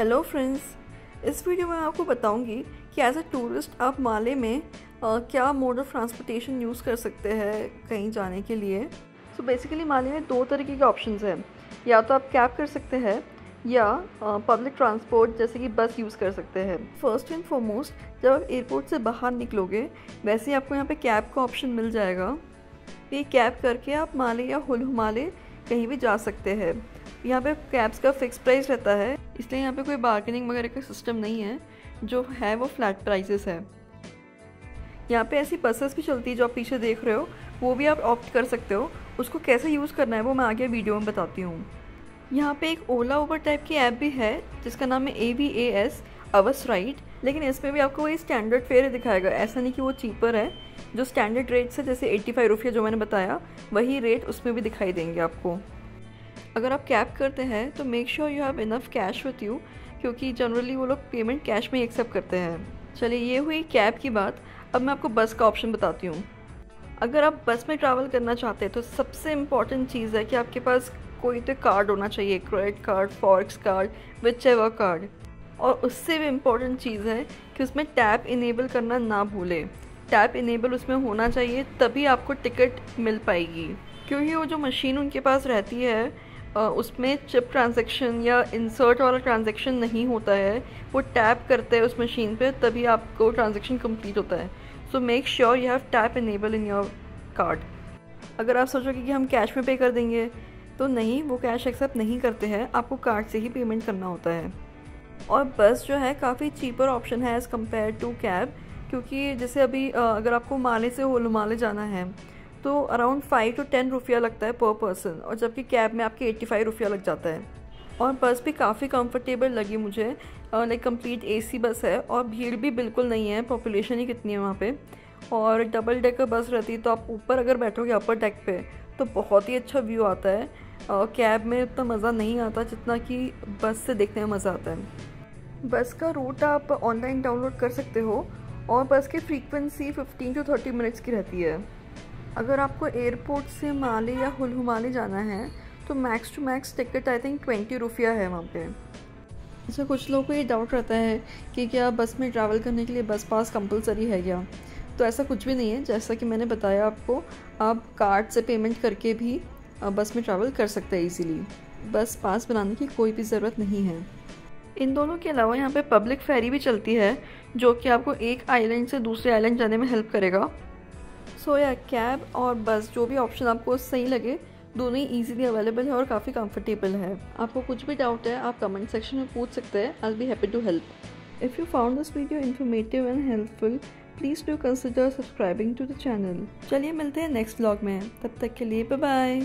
Hello friends इस video में आपको बताऊँगी कि एज अ टूरिस्ट आप माले में आ, क्या मोड ऑफ़ ट्रांसपोर्टेशन यूज़ कर सकते हैं कहीं जाने के लिए? सो so बेसिकली माले में दो तरीके के ऑप्शंस हैं। या तो आप कैब कर सकते हैं या पब्लिक ट्रांसपोर्ट जैसे कि बस यूज़ कर सकते हैं। फ़र्स्ट एंड फॉरमोस्ट जब आप एयरपोर्ट से बाहर निकलोगे वैसे ही आपको यहाँ पे कैब का ऑप्शन मिल जाएगा। ये कैब करके आप माले या हुल माले कहीं भी जा सकते हैं। यहाँ पे कैब्स का फिक्स प्राइस रहता है, इसलिए यहाँ पे कोई बार्गेनिंग वगैरह का सिस्टम नहीं है, जो है वो फ्लैट प्राइसेस है। यहाँ पे ऐसी बसेस भी चलती है जो आप पीछे देख रहे हो, वो भी आप ऑप्ट कर सकते हो। उसको कैसे यूज़ करना है वो मैं आगे वीडियो में बताती हूँ। यहाँ पे एक ओला ओवर टाइप की ऐप भी है, जिसका नाम है A V A S Avas ride लेकिन इसमें भी आपको वही स्टैंडर्ड फेयर दिखाएगा। ऐसा नहीं कि वो चीपर है, जो स्टैंडर्ड रेट्स है, जैसे एट्टी फाइव रुपया जो मैंने बताया, वही रेट उसमें भी दिखाई देंगे आपको। अगर आप कैब करते हैं तो make sure you have enough cash with you क्योंकि जनरली वो लोग पेमेंट कैश में एक्सेप्ट करते हैं। चलिए, ये हुई कैब की बात। अब मैं आपको बस का ऑप्शन बताती हूँ। अगर आप बस में ट्रैवल करना चाहते हैं तो सबसे इंपॉर्टेंट चीज़ है कि आपके पास कोई तो कार्ड होना चाहिए credit card forex card whichever card और उससे भी इंपॉर्टेंट चीज़ है कि उसमें टैप इनेबल करना ना भूलें। टैप इनेबल उसमें होना चाहिए, तभी आपको टिकट मिल पाएगी। क्योंकि वो जो मशीन उनके पास रहती है उसमें चिप ट्रांजेक्शन या इंसर्ट वाला ट्रांजेक्शन नहीं होता है। वो टैप करते हैं उस मशीन पे, तभी आपको ट्रांजेक्शन कंप्लीट होता है। So make sure you have tap enable in your card अगर आप सोचोगे कि हम कैश में पे कर देंगे तो नहीं, वो कैश एक्सेप्ट नहीं करते हैं। आपको कार्ड से ही पेमेंट करना होता है। और बस जो है, काफ़ी चीपर ऑप्शन है एज़ कंपेयर टू कैब क्योंकि जैसे अभी अगर आपको माले से होलमाले जाना है तो अराउंड फाइव टू टेन रुपया लगता है पर पर्सन और जबकि कैब में आपके एट्टी फाइव रुपया लग जाता है। और बस भी काफ़ी कंफर्टेबल लगी मुझे। लाइक कंप्लीट एसी बस है और भीड़ भी बिल्कुल नहीं है। पॉपुलेशन ही कितनी है वहाँ पे। और डबल डेकर बस रहती है तो आप ऊपर अगर बैठोगे अपर डेक पे तो बहुत ही अच्छा व्यू आता है। कैब में उतना मज़ा नहीं आता जितना कि बस से देखने में मज़ा आता है। बस का रूट आप ऑनलाइन डाउनलोड कर सकते हो और बस की फ्रीक्वेंसी 15 टू 30 मिनट्स की रहती है। अगर आपको एयरपोर्ट से माली या हुलहुमाले जाना है तो max to max ticket I think twenty रुपया है वहाँ पे। अच्छा कुछ लोगों को ये डाउट रहता है कि क्या बस में ट्रैवल करने के लिए बस पास कंपलसरी है क्या? तो ऐसा कुछ भी नहीं है जैसा कि मैंने बताया आपको आप कार्ड से पेमेंट करके भी बस में ट्रैवल कर सकते हैं इजीली बस पास बनाने की कोई भी ज़रूरत नहीं है। इन दोनों के अलावा यहाँ पे पब्लिक फेरी भी चलती है जो कि आपको एक आइलैंड से दूसरे आइलैंड जाने में हेल्प करेगा। सो या कैब और बस, जो भी ऑप्शन आपको सही लगे, दोनों ही ईजिली अवेलेबल है और काफ़ी कंफर्टेबल है। आपको कुछ भी डाउट है, आप कमेंट सेक्शन में पूछ सकते हैं I be happy to help if you found this video informative and helpful please do consider subscribing to the channel चलिए मिलते हैं नेक्स्ट ब्लॉग में, तब तक के लिए बाय बाय